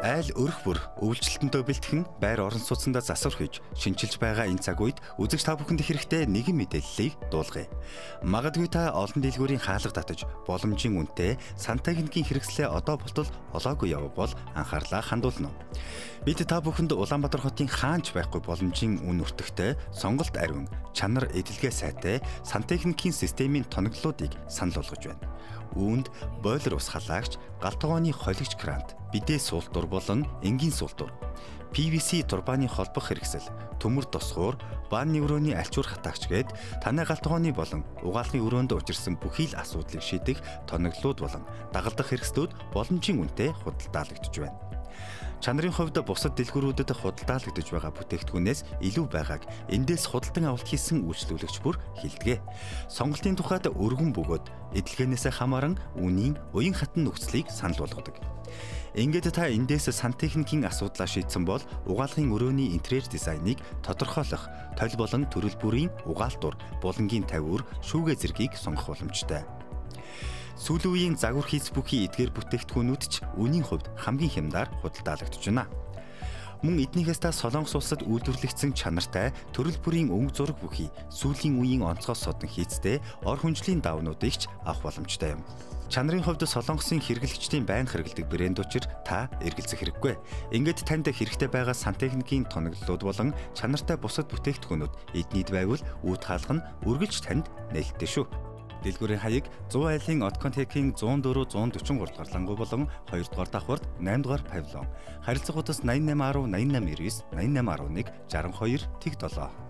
Айл өрх бүр өвлжилтөндөө бэлтгэн байр орон сууцндаа засвар хийж шинчилж байгаа энэ цаг үед үзэгч та бүхэнд хэрэгтэй нэгэн мэдээллийг дуулгая. Магадгүй та олон дэлгүүрийн хаалга татаж боломжийн үнэтэй сан техникийн хэрэгслээ одоо болтол олоогүй явбал анхаарлаа хандуулна. Бид та бүхэнд Улаанбаатар хотын хаанч байхгүй боломжийн үн өртөгтэй сонголт ариун чанар эдэлгээ сайтай сан техникийн системийн тоноглолуудыг санал болгож байна. Үүнд бойлер ус халаагч, галтгооны холигч крант, бидээ суултур болон энгийн суултур, PVC турбаны холбох хэрэгсэл, төмөр тосгуур, бан невроны альчуур хатаагч гээд танай галтгооны болон угаалгын өрөөнд учирсан бүхий л асуудлыг шийдэх тоноглолууд болон дагалдах хэрэгслүүд боломжийн үнэтэй худалдаалагдж байна. Чанарын хувьд бусад дэлгүүрүүдэд худалдаалагдж байгаа бүтээгдэхүүнээс илүү байгааг эндээс худалдан авалт хийсэн үйлчлүүлэгч бүр хэлдэг. Сонголтын тухайд өргөн бөгөөд эдлэгээнээс хамааран үнийн уян хатан нөхцөлийг санал болгодог. Ингээд та эндээс сантехникийн асуудлаа шийдсэн бол угаалгын өрөөний интерьер дизайныг тодорхойлох, толь болон төрөл бүрийн угаалтур, булангийн тавиур, шүүгээ зэргийг сонгох боломжтой. Сүүлийн үеийн загвар хийц бүхий эдгээр бүтээгдэхүүнүүд ч үнийн хувьд хамгийн хямдар худалдаалагдж байна. Мөн эднийхээс та Солонгос улсад үйлдвэрлэгдсэн чанартай төрөл бүрийн өнгө зураг бүхий сүүлийн үеийн онцгой содон хийцтэй ор хүнжлийн давнуудыг ч авах боломжтой юм. Чанарын хувьд Солонгосын хэрэглэгчдийн байн хэрэгэлдэг брэндүүчээр та эргэлзэх хэрэггүй. Ингээд танд хэрэгтэй байгаа сантехникийн тоноглолууд болон чанартай бусад бүтээгдэхүүнүүд эднийд байвал үүд хаалга нь үргэлж танд нээлттэй шүү. Дэлгүүрийн хаяг 100 айлын Отконтекийн 104 143 дугаар лангуу болон 2 дугаар давхарт 8 дугаар павильон. Харилцах утас 8810 8899 8811 62 тэг 7.